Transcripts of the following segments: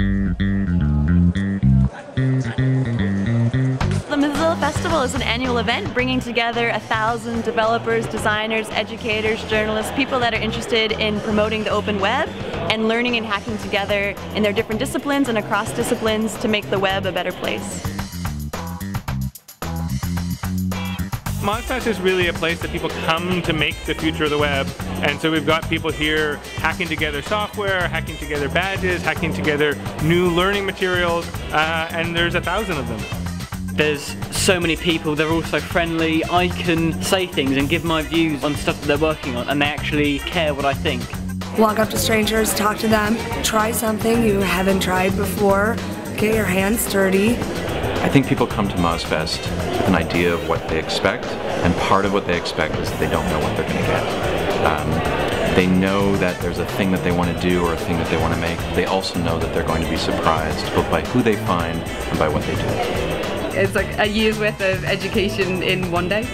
The Mozilla Festival is an annual event bringing together a thousand developers, designers, educators, journalists, people that are interested in promoting the open web and learning and hacking together in their different disciplines and across disciplines to make the web a better place. MozFest is really a place that people come to make the future of the web. And so we've got people here hacking together software, hacking together badges, hacking together new learning materials, uh, and there's a thousand of them. There's so many people, they're all so friendly. I can say things and give my views on stuff that they're working on, and they actually care what I think. Walk up to strangers, talk to them, try something you haven't tried before, get your hands dirty. I think people come to MozFest with an idea of what they expect, and part of what they expect is that they don't know what they're going to get. Um, they know that there's a thing that they want to do or a thing that they want to make. They also know that they're going to be surprised both by who they find and by what they do. It's like a year's worth of education in one day.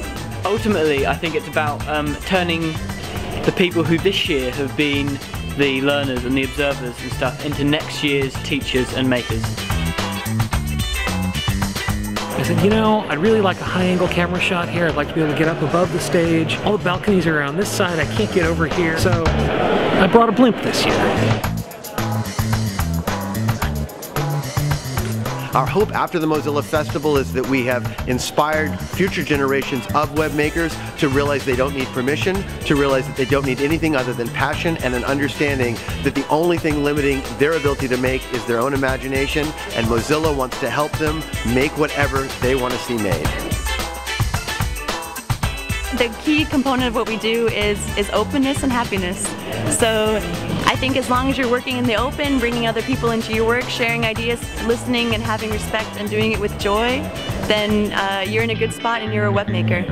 Ultimately, I think it's about um, turning the people who this year have been the learners and the observers and stuff into next year's teachers and makers. Said, you know, I'd really like a high angle camera shot here. I'd like to be able to get up above the stage. All the balconies are around this side. I can't get over here. So I brought a blimp this year. Our hope after the Mozilla Festival is that we have inspired future generations of web makers to realize they don't need permission, to realize that they don't need anything other than passion and an understanding that the only thing limiting their ability to make is their own imagination, and Mozilla wants to help them make whatever they want to see made. The key component of what we do is, is openness and happiness. So I think as long as you're working in the open, bringing other people into your work, sharing ideas, listening and having respect and doing it with joy, then uh, you're in a good spot and you're a web maker.